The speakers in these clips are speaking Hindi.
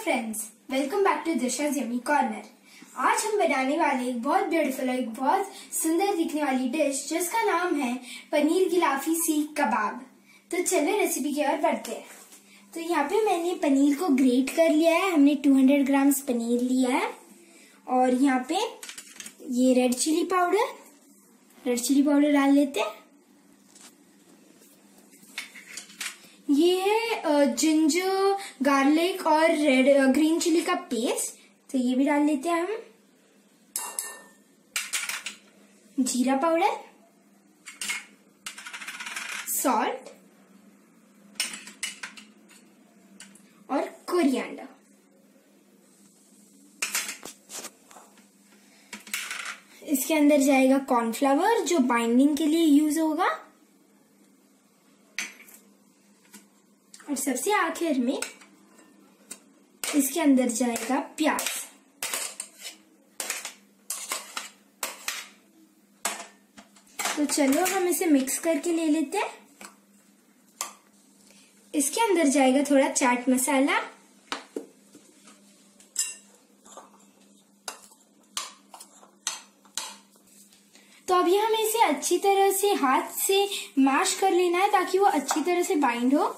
Friends welcome back to Disha's yummy corner आज हम बनाने वाले एक बहुत ब्यूटीफुल और एक बहुत सुंदर दिखने वाली डिश जिसका नाम है पनीर गिलाफी सीख कबाब। तो चलो रेसिपी की ओर बढ़ते हैं। तो यहाँ पे मैंने पनीर को ग्रेट कर लिया है। हमने 200 ग्राम्स पनीर लिया है। और यहाँ पे ये red chilli powder red chilli powder डाल लेते हैं। ये है जिंजर गार्लिक और रेड ग्रीन चिली का पेस्ट तो ये भी डाल लेते हैं हम। जीरा पाउडर। सॉल्ट और कोरिएंडर इसके अंदर जाएगा कॉर्नफ्लावर जो बाइंडिंग के लिए यूज़ होगा। और सबसे आखिर में इसके अंदर जाएगा प्याज। तो चलो हम इसे मिक्स करके ले लेते हैं। इसके अंदर जाएगा थोड़ा चाट मसाला। तो अभी हमें इसे अच्छी तरह से हाथ से मैश कर लेना है ताकि वो अच्छी तरह से बाइंड हो।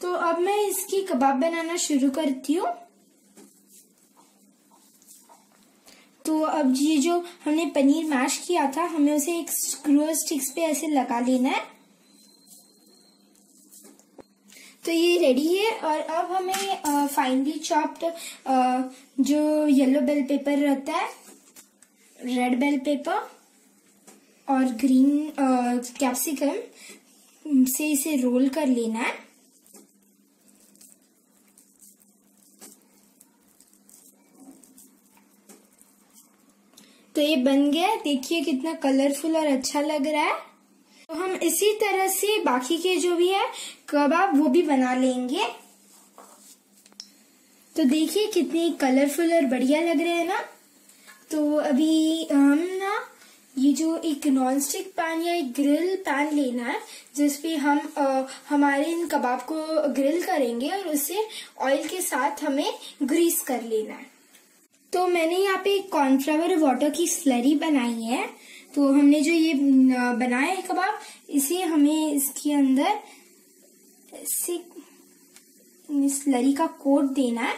तो अब मैं इसकी कबाब बनाना शुरू करती हूँ। तो अब ये जो हमने पनीर मैश किया था, हमें उसे एक स्क्रू स्टिक्स पे ऐसे लगा लेना है। तो ये रेडी है और अब हमें फाइनली चॉप्ड जो येलो बेल पेपर रहता है रेड बेल पेपर और ग्रीन कैप्सिकम से इसे रोल कर लेना है। तो ये बन गया। देखिए कितना कलरफुल और अच्छा लग रहा है। तो हम इसी तरह से बाकी के जो भी है कबाब वो भी बना लेंगे। तो देखिए कितने कलरफुल और बढ़िया लग रहे हैं ना। तो अभी हम ना ये जो एक नॉन स्टिक पैन या एक ग्रिल पैन लेना है जिसपे हम आ, हमारे इन कबाब को ग्रिल करेंगे और उसे ऑयल के साथ हमें ग्रीस कर लेना है। तो मैंने यहाँ पे कॉर्नफ्लावर वाटर की स्लरी बनाई है। तो हमने जो ये बनाया है कबाब, इसे हमें इसके अंदर से स्लरी का कोट देना है।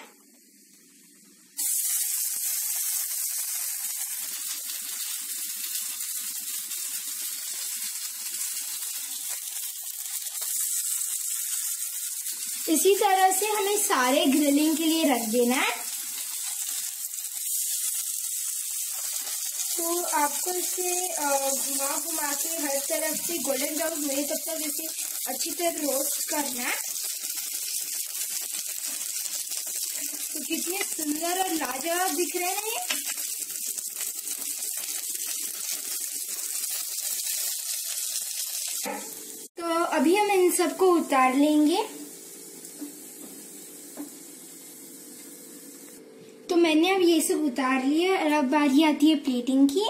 इसी तरह से हमें सारे ग्रिलिंग के लिए रख देना है। तो आपको इसे घुमा घुमा के हर तरफ़ से गोल्डन ब्राउन हुए तब तक इसे अच्छी तरह रोस्ट करना है। तो कितने सुंदर और लाजवाब दिख रहे हैं ये। तो अभी हम इन सबको उतार लेंगे। मैंने अब ये सब उतार लिया और अब बारी आती है प्लेटिंग की।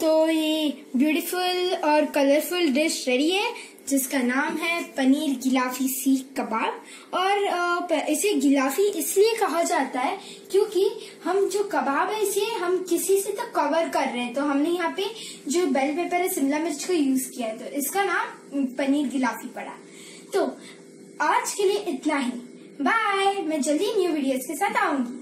तो ये ब्यूटीफुल और कलरफुल डिश रेडी है, जिसका नाम है पनीर गिलाफी सीख कबाब। और इसे गिलाफी इसलिए कहा जाता है क्योंकि हम जो कबाब है इसे हम किसी से तो कवर कर रहे हैं। तो हमने यहाँ पे जो बेल पेपर है, शिमला मिर्च को यूज़ किया है। तो इसका नाम पनीर गिलाफी पड़ा। तो आज के लिए इतना ही। बाय मैं जल्दी न्यू वीडियोस के साथ आऊँगी।